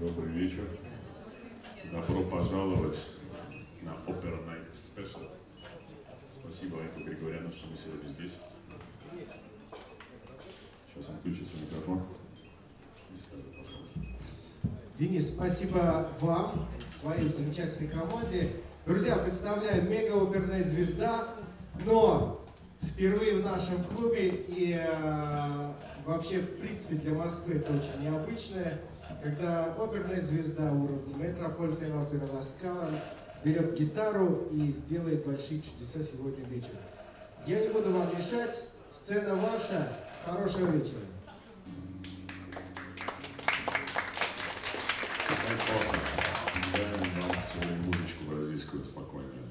Добрый вечер. Добро пожаловать на Opera Night Special. Спасибо Айку Григоряну, что мы сегодня здесь. Сейчас он включится микрофон. Денис, спасибо вам, твоей замечательной команде. Друзья, представляю, мега-оперная звезда, но впервые в нашем клубе и э, вообще, в принципе, для Москвы это очень необычное, когда оперная звезда уровня Метрополитен опера Ласкала берет гитару и сделает большие чудеса сегодня вечером. Я не буду вам мешать, сцена ваша, хорошего вечера. Дай нам свою музычку бразильскую спокойную.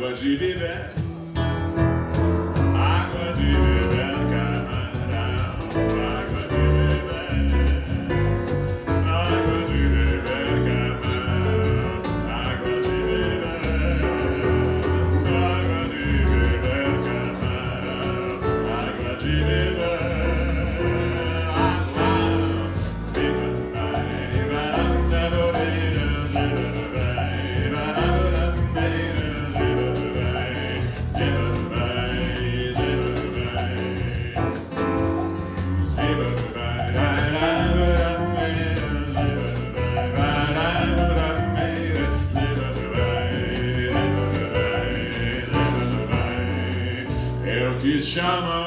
What you do best. chama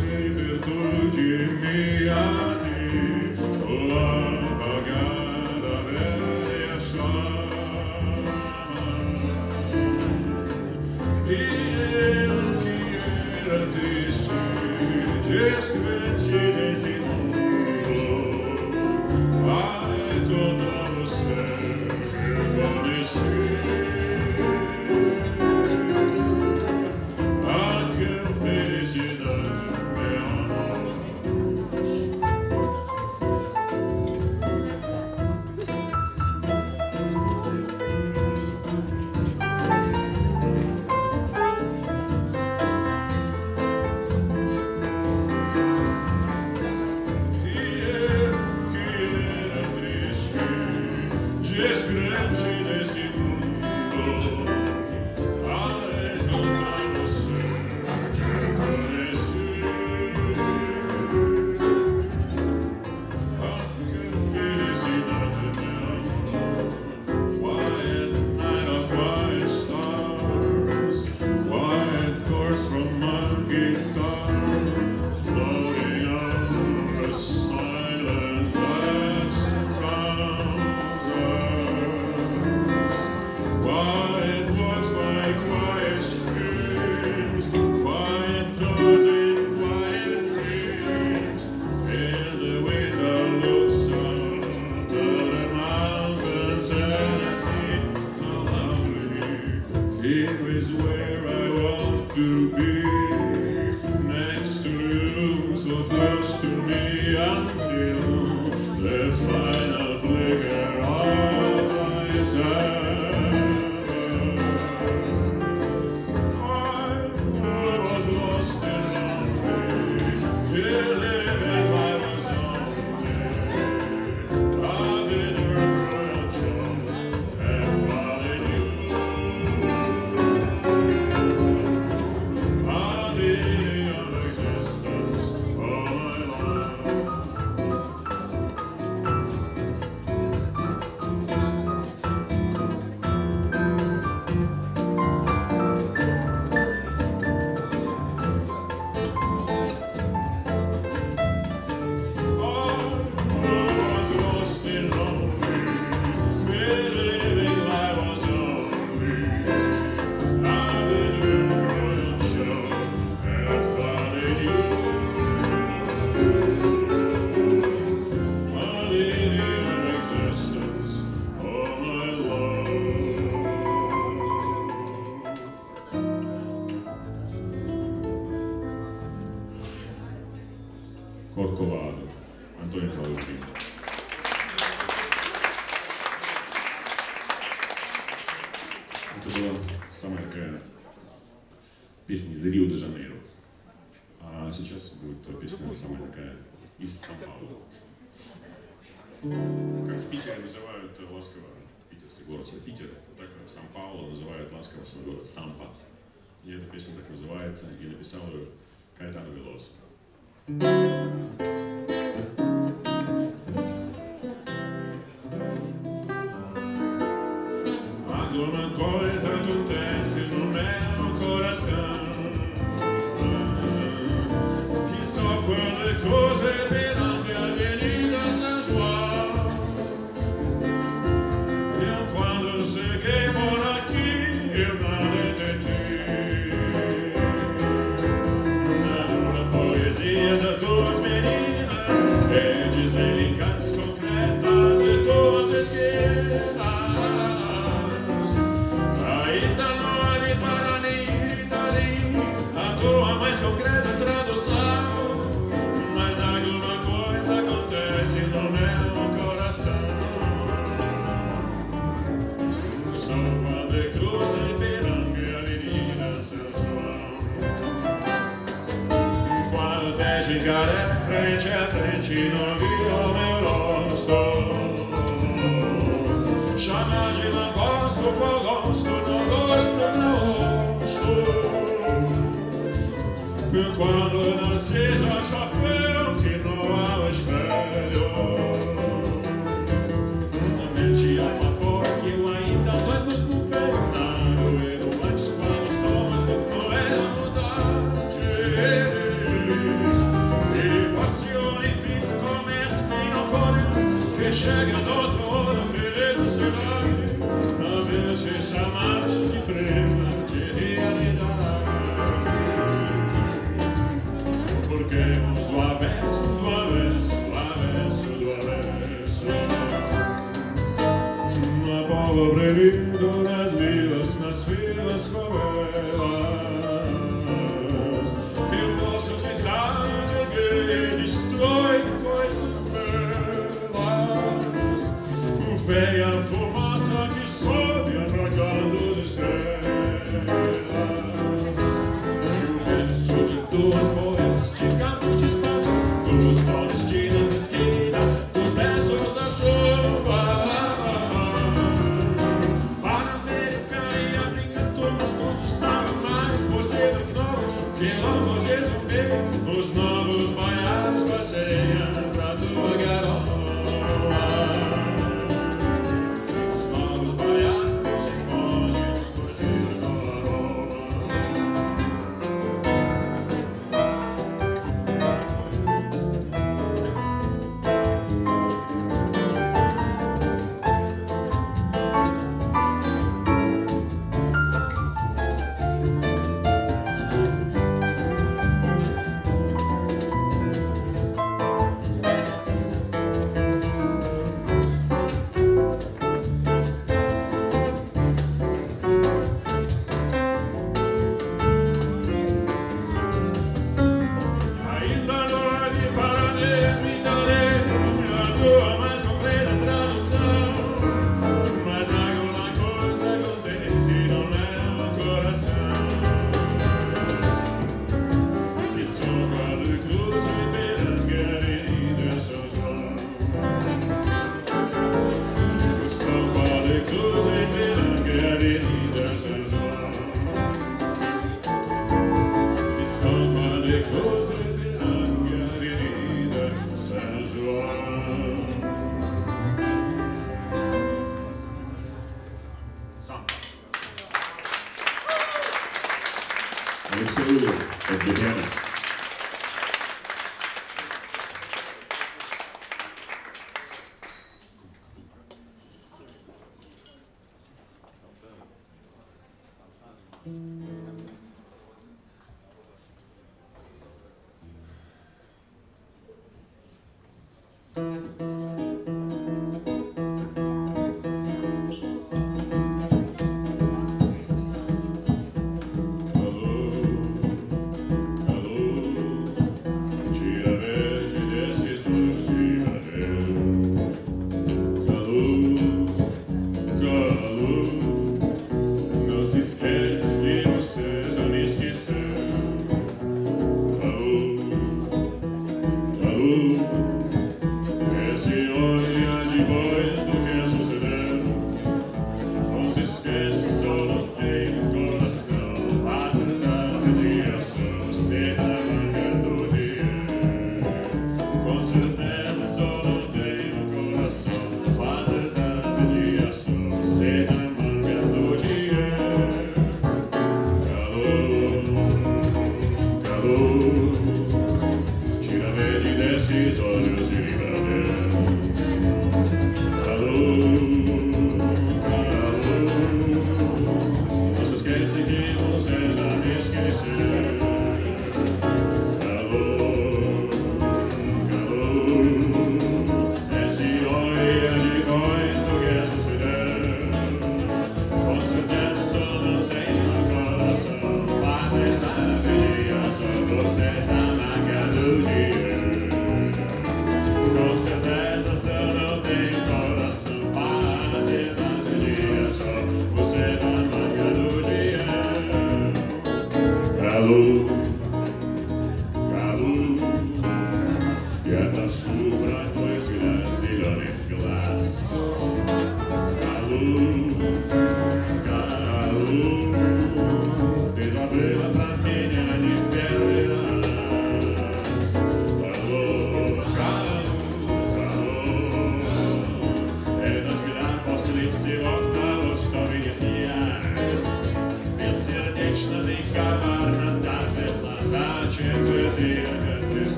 se de minha. Corcovado. Антонио Flávio Это была самая такая песня из Рио-де-Жанейро. А сейчас будет песня самая такая из Сан-Паулу. Как в Питере называют ласково питерский город Питер, так в Сан-Паулу называют ласково свой город Сампа. И эта песня так называется, и написал ее Кайтана Велос. Música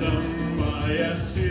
some oh, I asked you.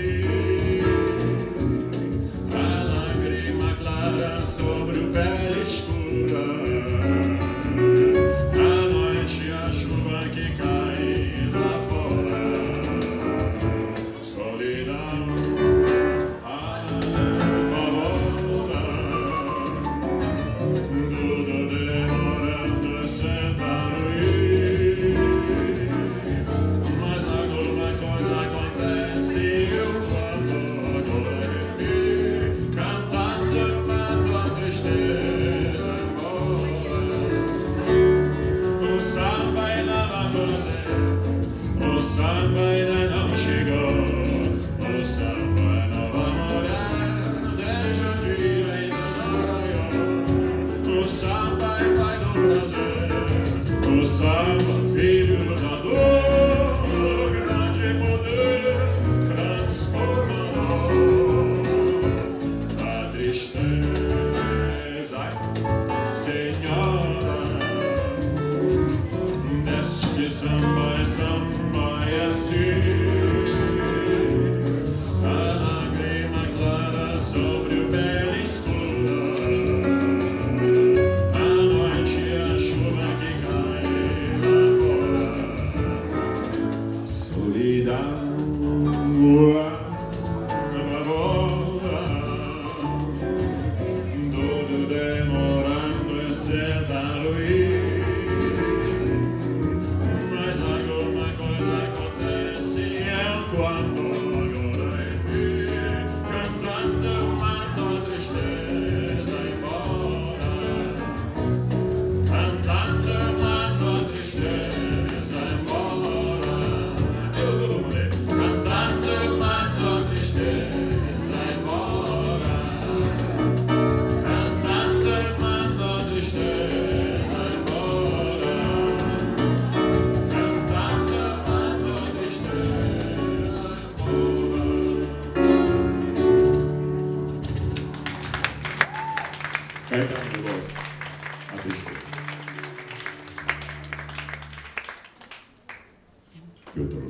Feld und Rudolf errichtet. Piotr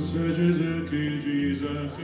Sir Jésus qui Jesus.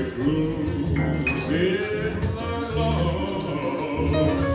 it grows in my love.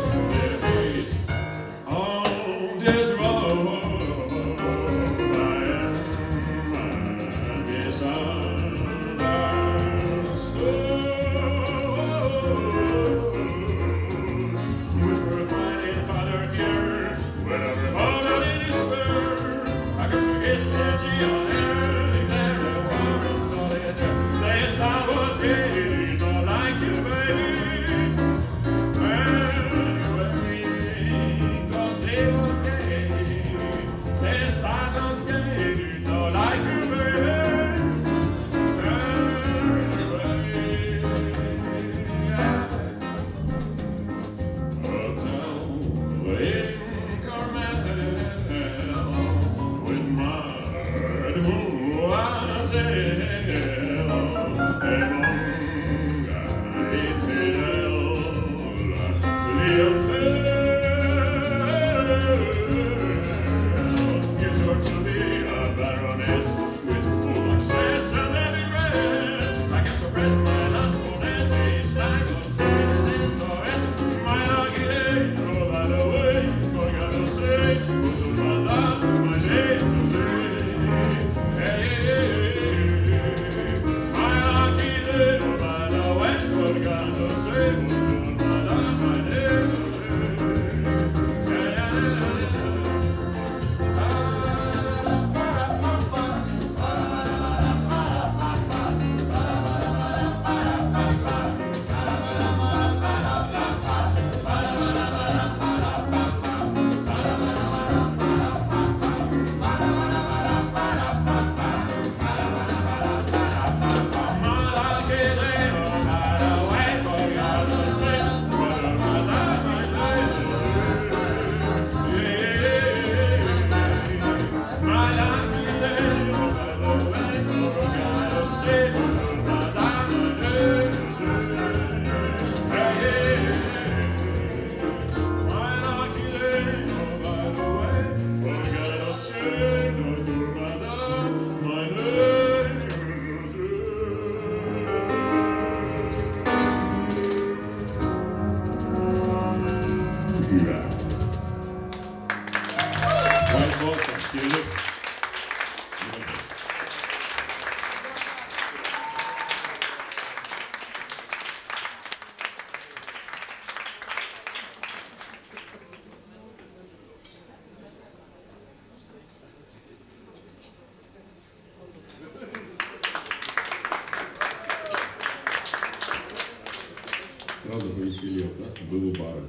сразу повеселел, как бы вы бары.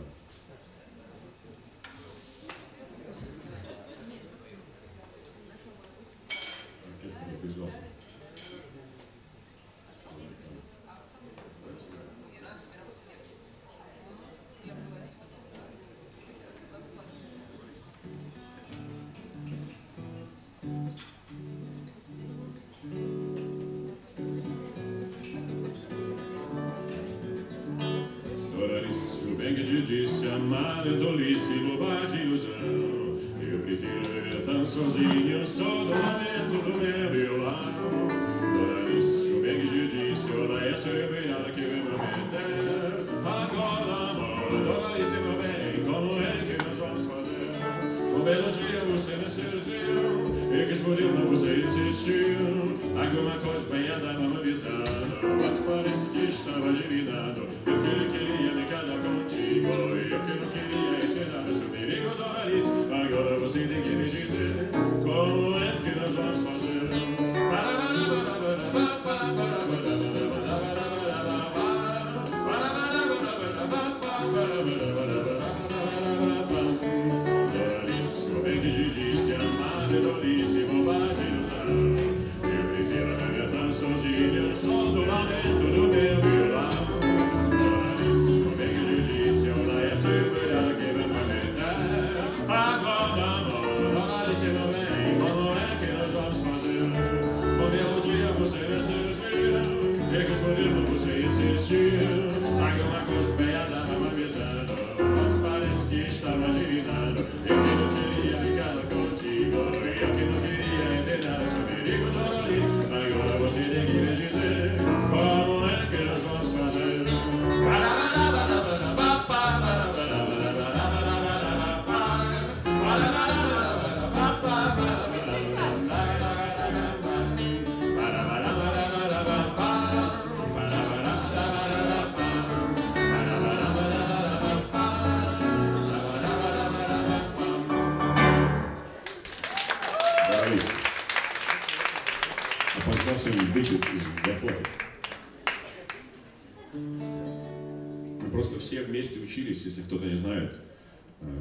Льюис, если кто-то не знает,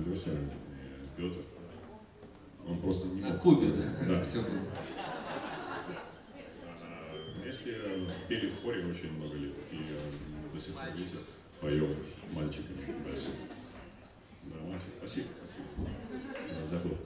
Леша, Петр, он просто не. На Кубе, да? да. Все было. Вместе пели в хоре очень много лет, и до сих пор, видите, поем мальчиками дальше. Да, мальчик, спасибо, спасибо. Забыл.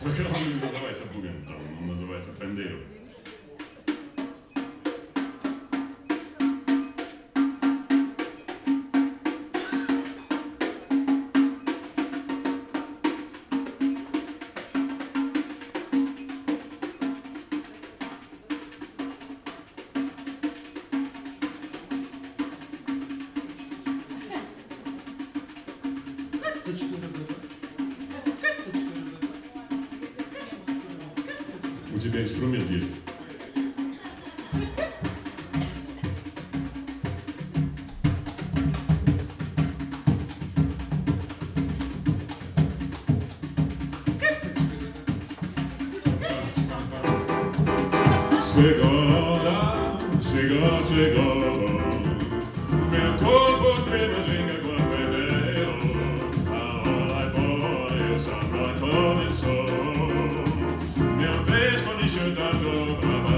Программа не называется Буган, она называется Пендейров. инструмент есть.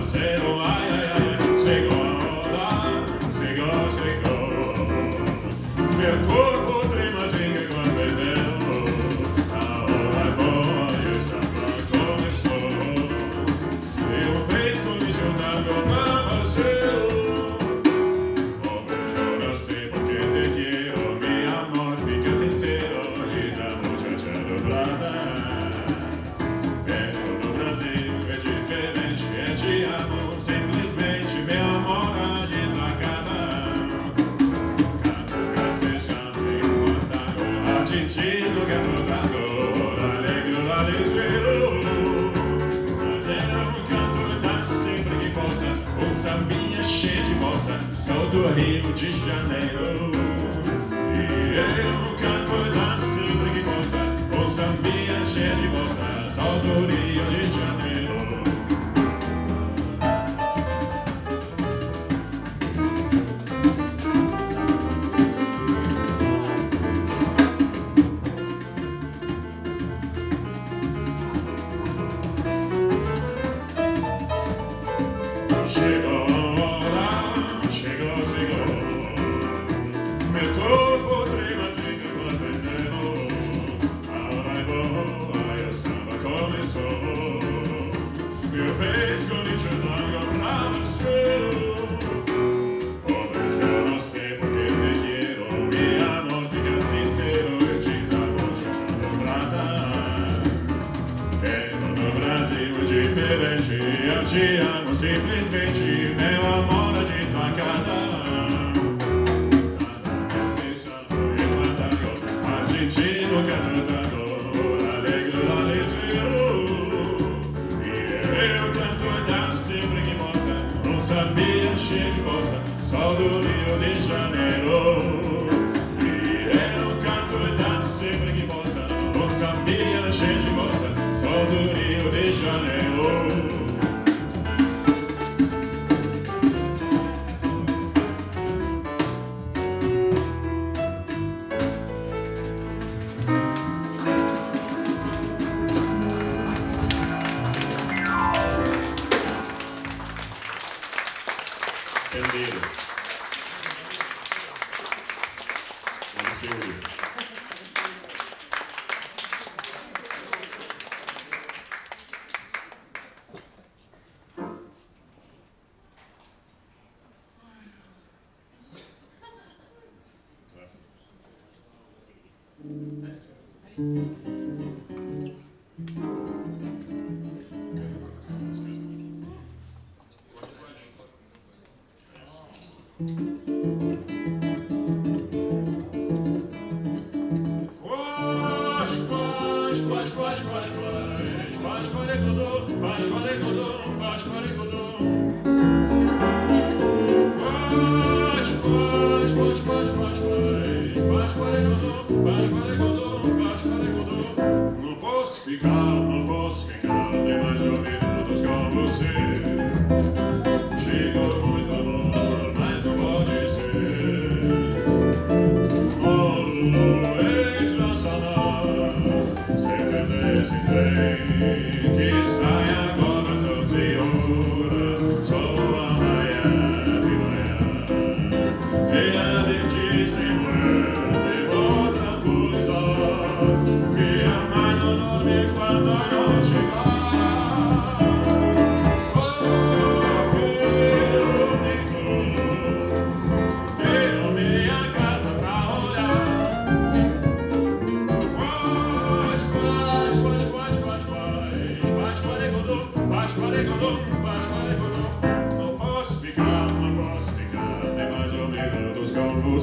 cero a Janeiro. Pascual Ecuador, Pascual Ecuador, Pascual Ecuador, Pascual Ecuador.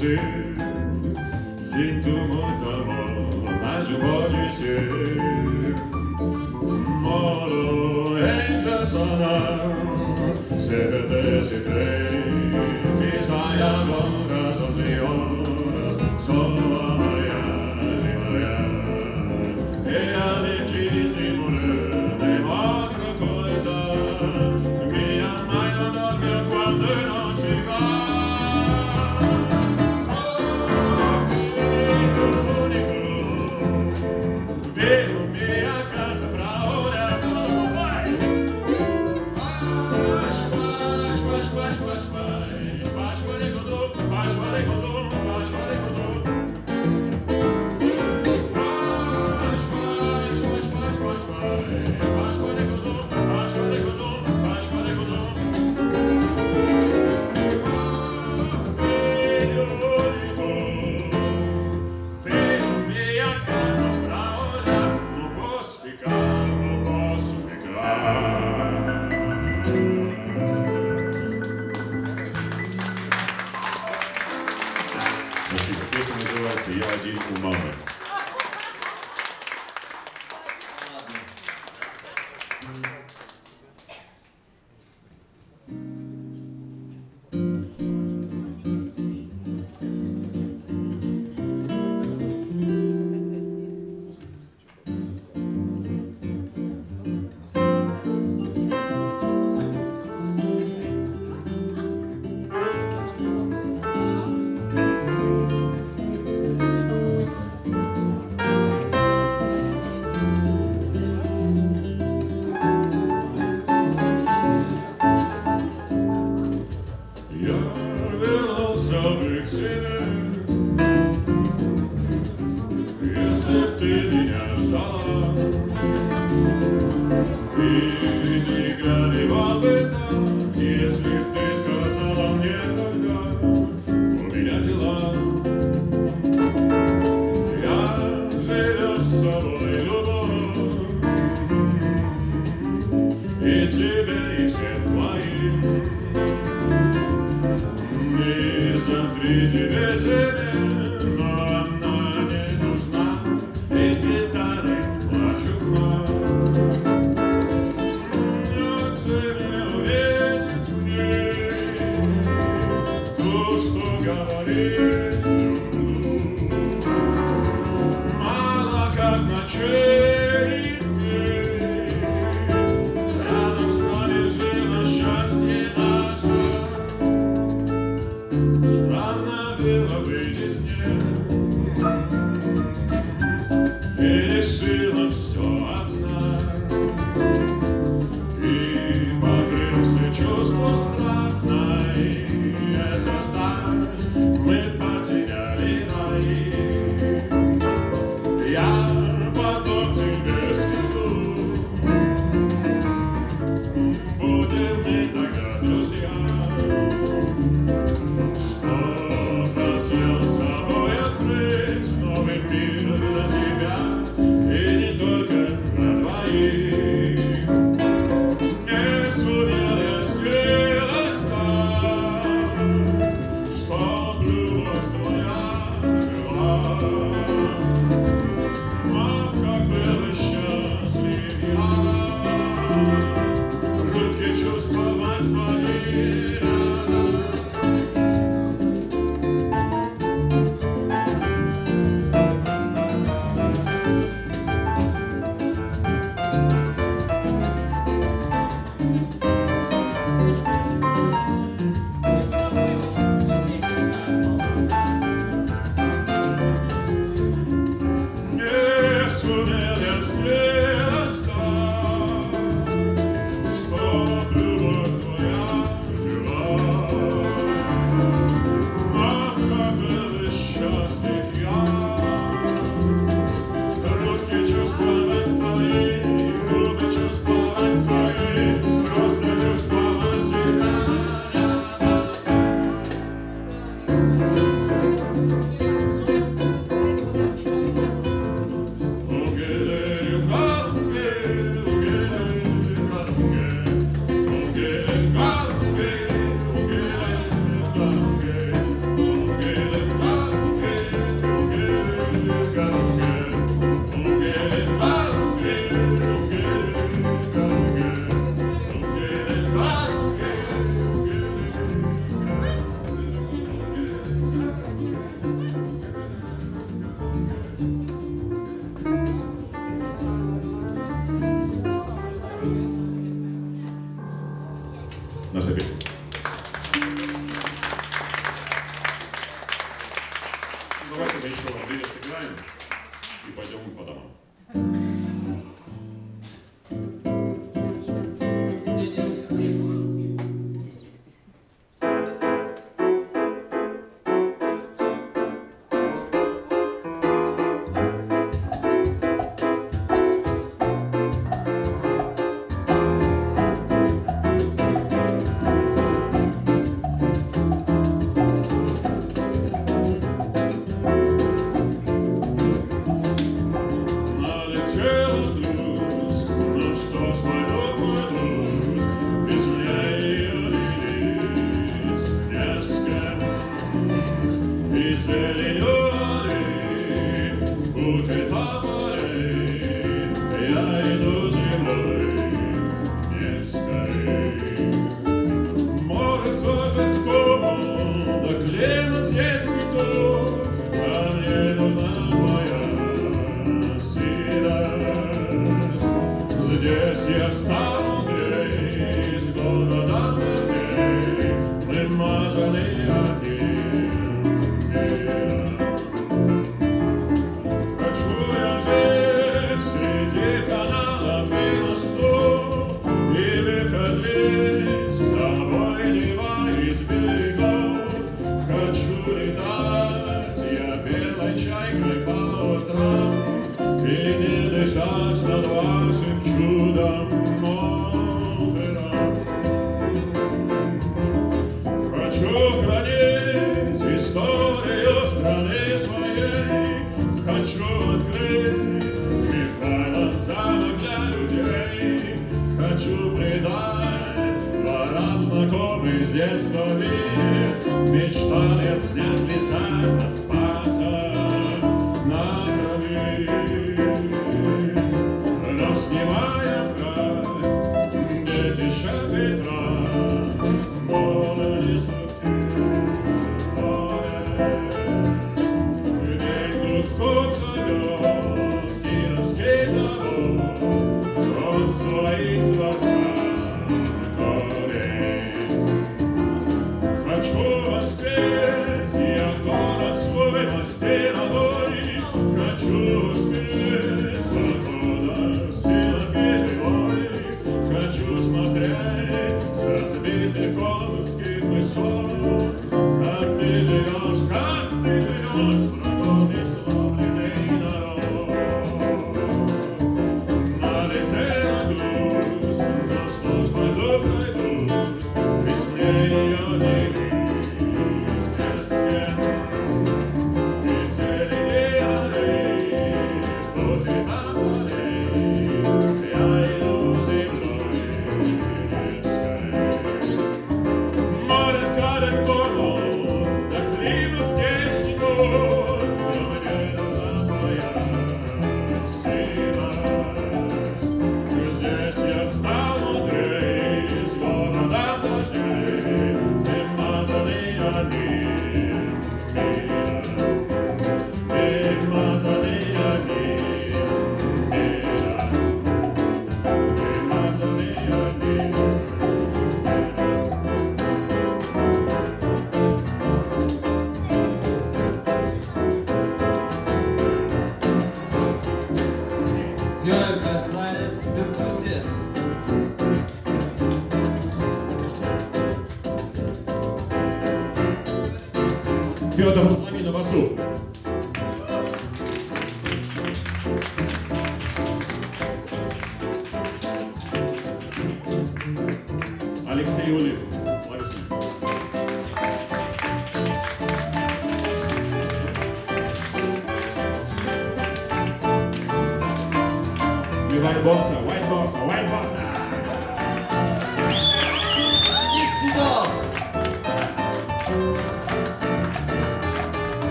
Você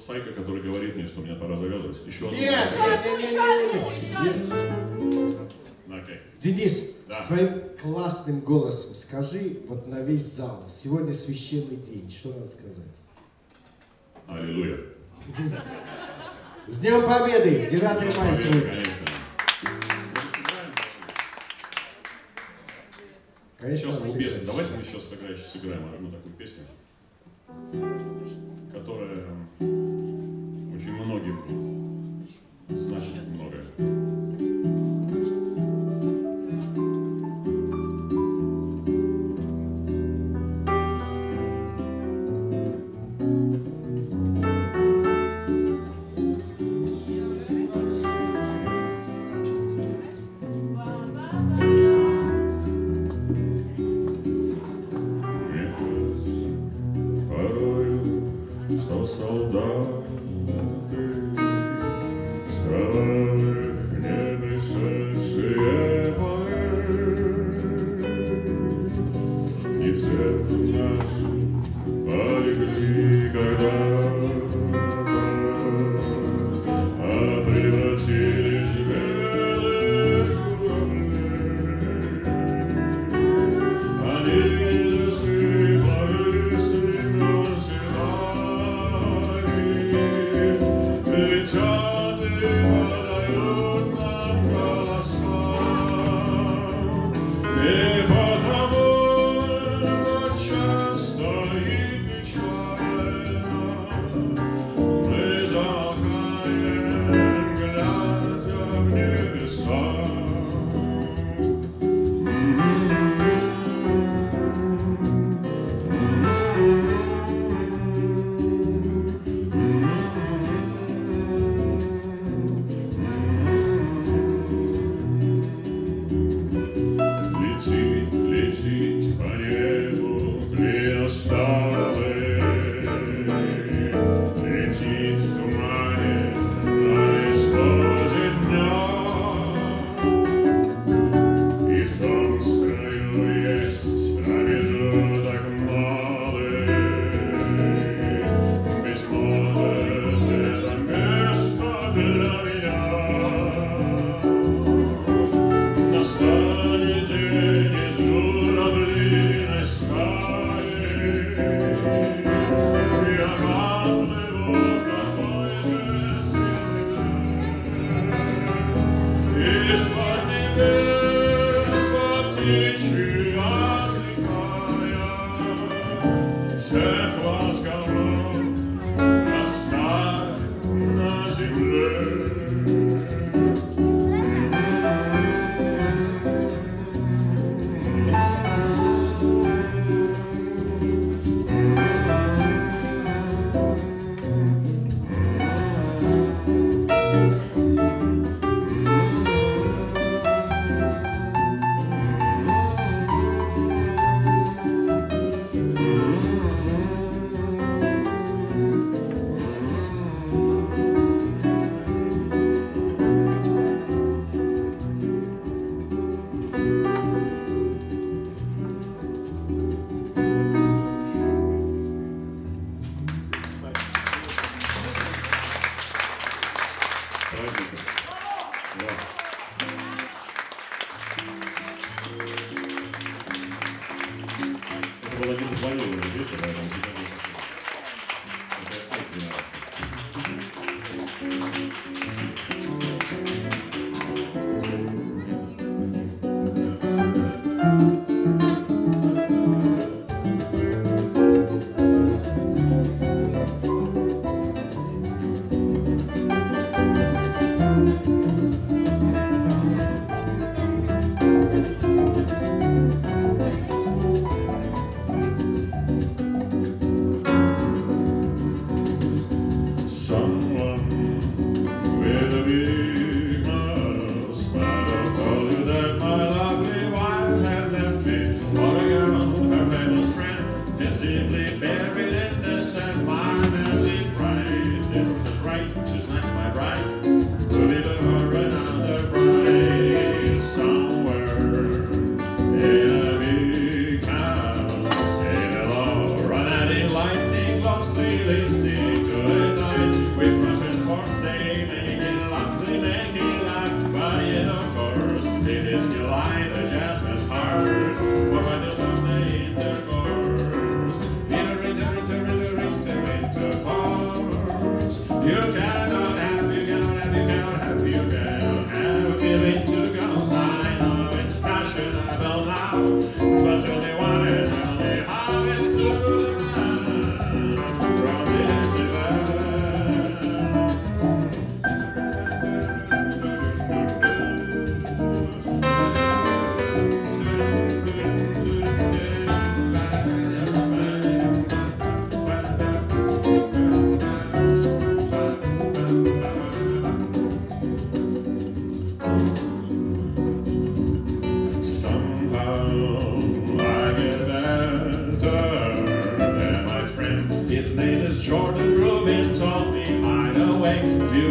Сайка, который говорит мне, что мне пора завязывать. Еще одну. Нет, нет, нет, нет, ну, Денис, да. с твоим классным голосом скажи вот на весь зал. Сегодня священный день. Что надо сказать? Аллилуйя. С Днем Победы! 9 мая сегодня. Конечно. Конечно, сейчас мы песню. Давайте мы сейчас сыграем, а сыграем одну такую песню которая очень многим значит многое.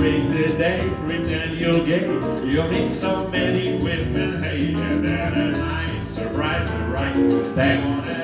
In the day, pretend you're gay. You meet so many women, hey, and then at night, surprise, right? They wanna